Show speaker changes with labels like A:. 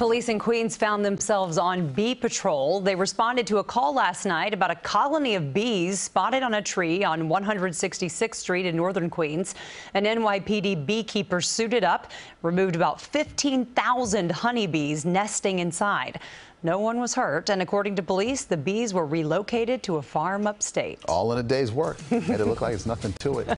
A: Police in Queens found themselves on bee patrol. They responded to a call last night about a colony of bees spotted on a tree on 166th Street in northern Queens. An NYPD beekeeper suited up, removed about 15,000 honeybees nesting inside. No one was hurt, and according to police, the bees were relocated to a farm upstate.
B: All in a day's work. Made it looked like it's nothing to it.